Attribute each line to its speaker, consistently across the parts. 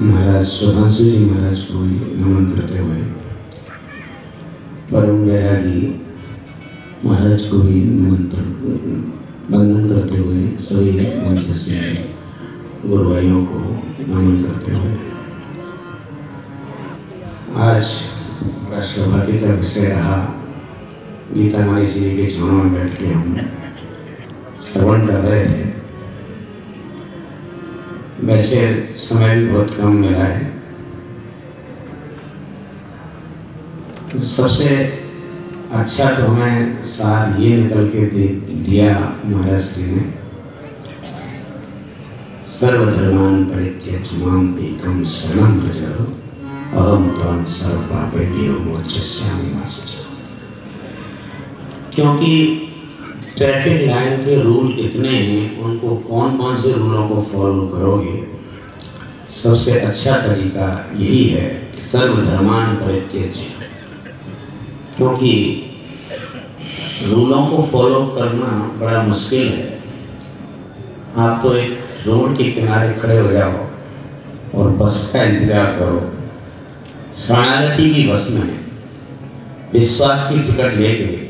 Speaker 1: महाराज सुधांशु जी महाराज को नमन करते हुए परम वैरागी महाराज को भी निमंत्रण, वंदन करते हुए सभी मंच से गुरु भाइयों को नमन करते हुए। आज बड़ा का विषय रहा। गीता माई जी के चरणों में बैठ के हम श्रवण कर रहे थे वैसे समय भी बहुत कम मिला है। सबसे अच्छा तो हमें सार ये निकल के दे, दिया महाराज श्री ने। सर्वधर्मान परित्यज माम एकम शरणम भज अहम त्वं सर्व पापेभ्यो मोक्षयिष्यामि मा शुचः। क्योंकि ट्रैफ़िक लाइन के रूल इतने हैं, उनको कौन कौन से रूलों को फॉलो करोगे? सबसे अच्छा तरीका यही है कि सर्वधर्मान परित्यज क्योंकि रूलों को फॉलो करना बड़ा मुश्किल है। आप तो एक रोड के किनारे खड़े हो जाओ और बस का इंतज़ार करो। शरणागति की बस में विश्वास की टिकट लेके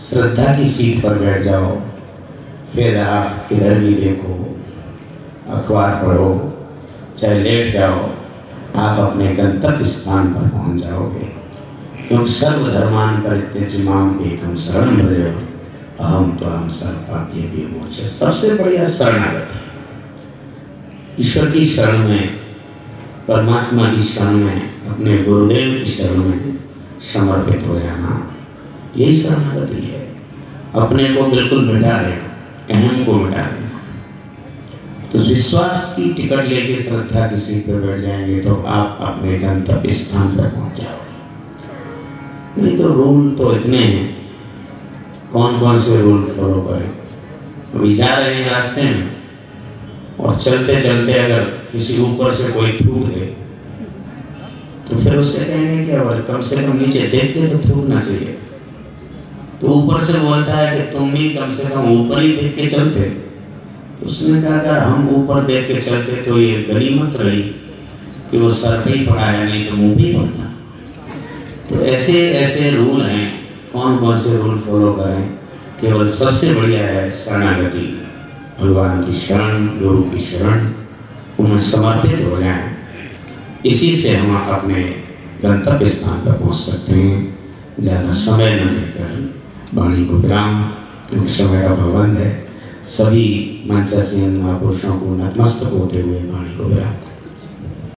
Speaker 1: श्रद्धा की सीट पर बैठ जाओ। फिर आप किधर भी देखो, अखबार पढ़ो, चाहे लेट जाओ, आप अपने गंतव्य स्थान पर पहुँच जाओगे। क्योंकि सर्वधर्मान परित्यज माम एकम शरण भज अहम तो हम भी मोक्ष सबसे बढ़िया शरणागति ईश्वर की शरण में, परमात्मा की शरण में, अपने गुरुदेव की शरण में समर्पित हो जाना। यही शरणागति है। अपने को बिल्कुल मिटा देना, अहम को मिटा देना। तो विश्वास की टिकट लेके श्रद्धा की सीट पर बैठ जाएँगे तो आप अपने गंतव्य स्थान पर पहुँच जाओगे। नहीं तो रूल तो इतने हैं। कौन कौन से रूल फॉलो करें? अभी जा रहे हैं रास्ते में और चलते चलते अगर किसी ऊपर से कोई थूक दे तो फिर उससे कहेंगे क्या और कम से कम नीचे देख के तो थूकना चाहिए। तो ऊपर से बोलता है कि तुम भी कम से कम ऊपर ही देख के चलते। उसने कहा, अगर हम ऊपर देख के चलते तो ये गनीमत रही, कि वो सर पे ही नहीं तो मुँह भी पड़ता तो ऐसे ऐसे रूल हैं कौन कौन से रूल फॉलो करें, केवल सबसे बढ़िया है शरणागति। भगवान की शरण, गुरु की शरण, उन्हें समर्पित हो जाए। इसी से हम अपने गंतव्य स्थान पर पहुँच सकते हैं। ज़्यादा समय न लेकर वाणी को विराम क्योंकि समय का पाबंद है, सभी मंचासीन महापुरुषों को नतमस्तक होते हुए वाणी को विराम